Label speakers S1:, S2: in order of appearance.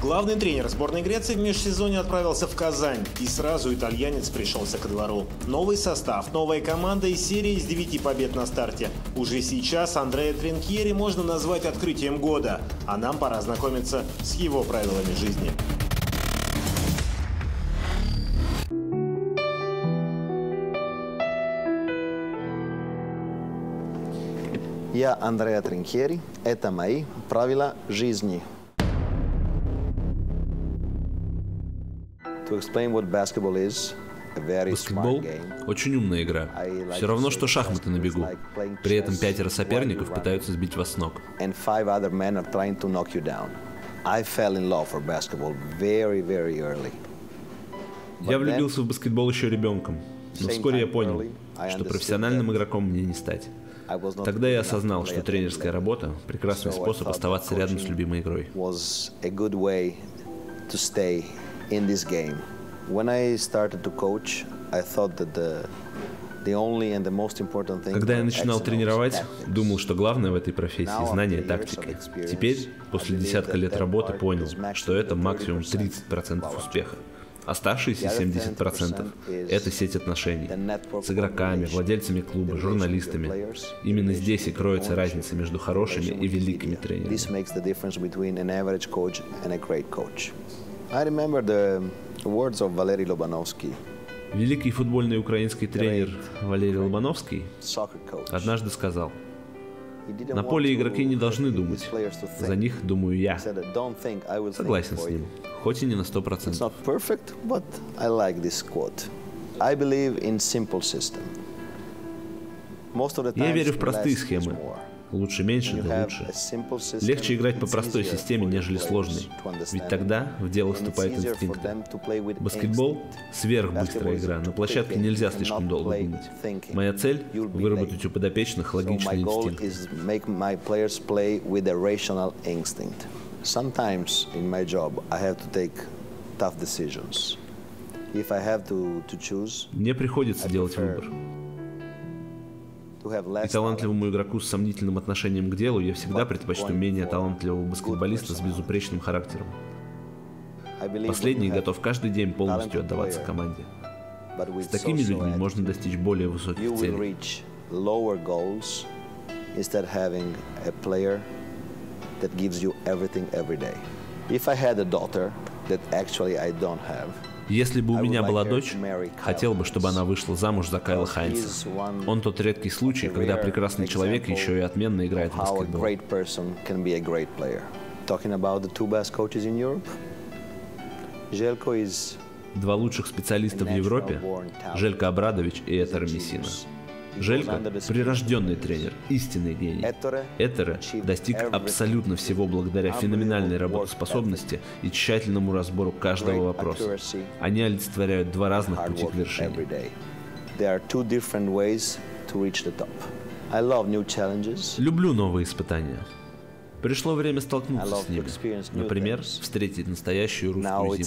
S1: Главный тренер сборной Греции в межсезонье отправился в Казань, и сразу итальянец пришелся ко двору. Новый состав, новая команда и серия из девяти побед на старте. Уже сейчас Андрея Тринкьери можно назвать открытием года, а нам пора знакомиться с его правилами жизни.
S2: Я Андреа Тринкьери. Это мои правила жизни.
S3: Баскетбол очень умная игра. Все равно, что шахматы на бегу. При этом пятеро соперников пытаются сбить вас с ног. Я влюбился в баскетбол еще ребенком, но вскоре я понял, что профессиональным игроком мне не стать. Тогда я осознал, что тренерская работа – прекрасный способ оставаться рядом с любимой игрой.
S2: In this game. When I started to coach, I thought that the
S3: Когда я начинал тренировать, думал, что главное в этой профессии – знание тактики. Теперь, после десятка лет работы, понял, что это максимум 30% успеха. Оставшиеся 70% – это сеть отношений с игроками, владельцами клуба, журналистами. Именно здесь и кроется разница между хорошими и великими тренерами.
S2: I remember the words of Valery Lobanovsky,
S3: Великий футбольный украинский тренер Валерий Лобановский однажды сказал, на поле игроки не должны думать, за них думаю я.
S2: He said, "Don't think, I will think
S3: Согласен с
S2: you."
S3: ним, хоть и не на
S2: It's
S3: 100%.
S2: not perfect, but I like this quote. I believe in simple system. Most of the
S3: Я верю в простые схемы. Лучше меньше, да лучше. Легче играть по простой системе, нежели сложной. Ведь тогда в дело
S2: play with
S3: Баскетбол сверхбыстрая игра. На площадке нельзя слишком долго думать. Моя цель выработать у подопечных логичный инстинкт.
S2: Sometimes in my job I have to take tough decisions.
S3: Мне приходится делать выбор. И талантливому игроку с сомнительным отношением к делу я всегда предпочту менее талантливого баскетболиста с безупречным характером. Последний готов каждый день полностью отдаваться команде. С такими людьми можно достичь более высоких целей.
S2: reach lower goals instead having a player that gives you everything every day. If I had a daughter that actually I don't have,
S3: Если бы у меня была дочь, хотел бы, чтобы она вышла замуж за Кайла Хайнса. Он тот редкий случай, когда прекрасный человек еще и отменно играет в баскетбол. Два лучших специалиста в Европе – Желька Абрадович и Этер Мессина. Желька – прирожденный тренер, истинный гений. Этере достиг абсолютно всего благодаря феноменальной работоспособности и тщательному разбору каждого вопроса. Они олицетворяют два разных пути к вершине. Люблю новые испытания. Пришло время столкнуться с ними. Например, встретить настоящую русскую зиму.